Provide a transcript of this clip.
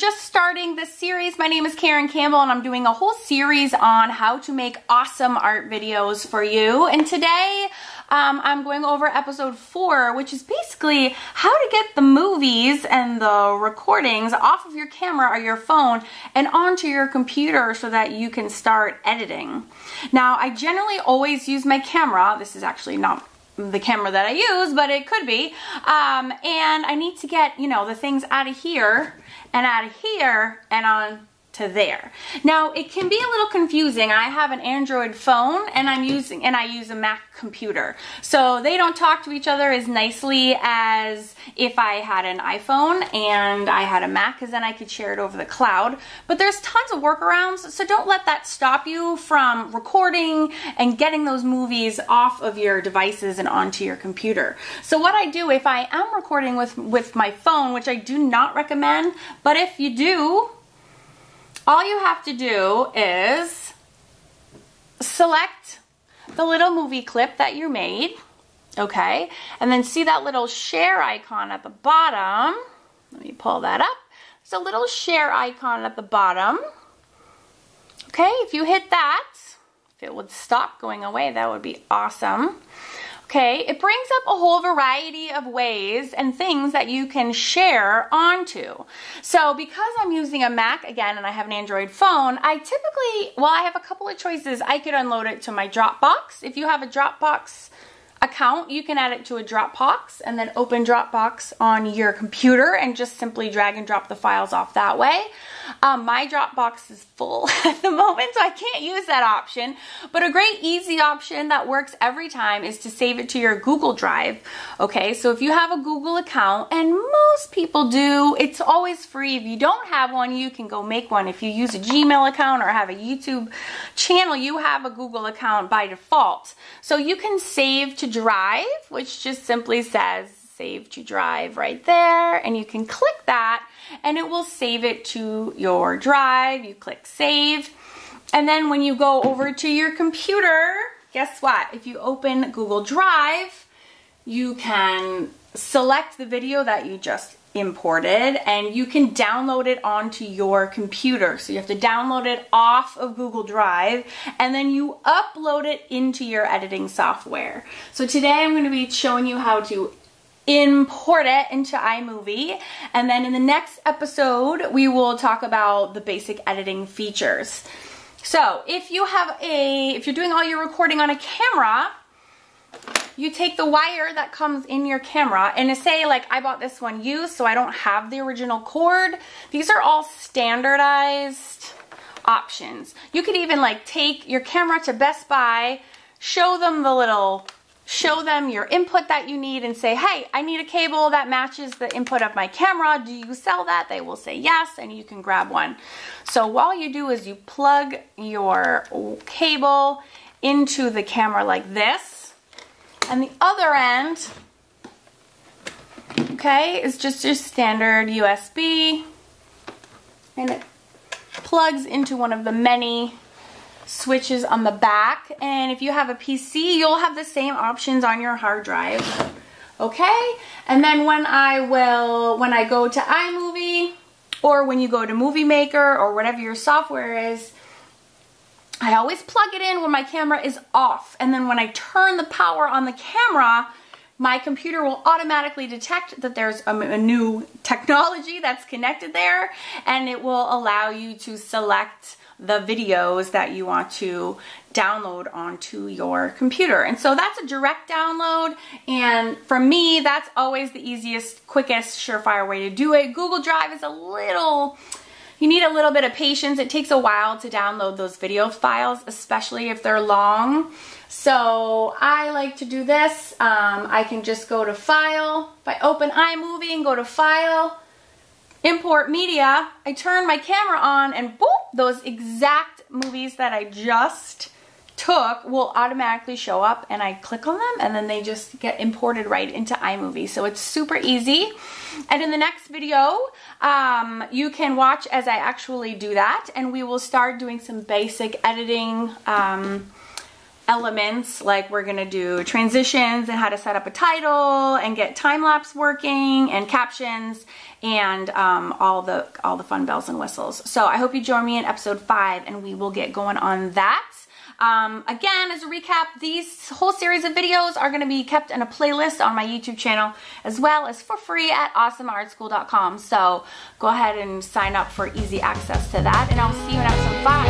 just starting this series, my name is Karen Campbell and I'm doing a whole series on how to make awesome art videos for you. And today um, I'm going over episode four, which is basically how to get the movies and the recordings off of your camera or your phone and onto your computer so that you can start editing. Now, I generally always use my camera. This is actually not the camera that I use, but it could be. Um, and I need to get, you know, the things out of here and out of here and on to there. Now it can be a little confusing. I have an Android phone and I'm using and I use a Mac computer. So they don't talk to each other as nicely as if I had an iPhone and I had a Mac because then I could share it over the cloud. But there's tons of workarounds so don't let that stop you from recording and getting those movies off of your devices and onto your computer. So what I do if I am recording with with my phone, which I do not recommend, but if you do, all you have to do is select the little movie clip that you made, okay? And then see that little share icon at the bottom. Let me pull that up. There's a little share icon at the bottom. Okay, if you hit that, if it would stop going away, that would be awesome. Okay, it brings up a whole variety of ways and things that you can share onto. So because I'm using a Mac again and I have an Android phone, I typically, well, I have a couple of choices. I could unload it to my Dropbox. If you have a Dropbox account, you can add it to a Dropbox and then open Dropbox on your computer and just simply drag and drop the files off that way. Um, my Dropbox is full at the moment, so I can't use that option. But a great easy option that works every time is to save it to your Google Drive. Okay, so if you have a Google account, and most people do, it's always free. If you don't have one, you can go make one. If you use a Gmail account or have a YouTube channel, you have a Google account by default. So you can save to drive, which just simply says save to drive right there. And you can click that and it will save it to your drive. You click save. And then when you go over to your computer, guess what? If you open Google Drive, you can select the video that you just imported and you can download it onto your computer. So you have to download it off of Google Drive and then you upload it into your editing software. So today I'm going to be showing you how to import it into iMovie and then in the next episode we will talk about the basic editing features. So if you have a, if you're doing all your recording on a camera, you take the wire that comes in your camera and to say like I bought this one used so I don't have the original cord. These are all standardized options. You could even like take your camera to Best Buy, show them the little show them your input that you need and say, hey, I need a cable that matches the input of my camera. Do you sell that? They will say yes, and you can grab one. So all you do is you plug your cable into the camera like this and the other end, okay, is just your standard USB. And it plugs into one of the many switches on the back. And if you have a PC, you'll have the same options on your hard drive. Okay? And then when I will, when I go to iMovie, or when you go to Movie Maker, or whatever your software is, I always plug it in when my camera is off. And then when I turn the power on the camera, my computer will automatically detect that there's a, a, new technology that's connected there and it will allow you to select the videos that you want to download onto your computer. And so that's a direct download and for me that's always the easiest, quickest, surefire way to do it. Google Drive is a little you need a little bit of patience. It takes a while to download those video files, especially if they're long. So I like to do this. Um, I can just go to File. If I open iMovie and go to File, Import Media, I turn my camera on and boop, those exact movies that I just took will automatically show up and I click on them and then they just get imported right into iMovie. So it's super easy. And in the next video, um, you can watch as I actually do that and we will start doing some basic editing um, elements like we're gonna do transitions and how to set up a title and get time lapse working and captions and um, all the all the fun bells and whistles. So I hope you join me in episode five and we will get going on that. Um, again, as a recap, these whole series of videos are going to be kept in a playlist on my YouTube channel as well as for free at awesomeartschool.com. So go ahead and sign up for easy access to that and I'll see you in episode 5. Thanks.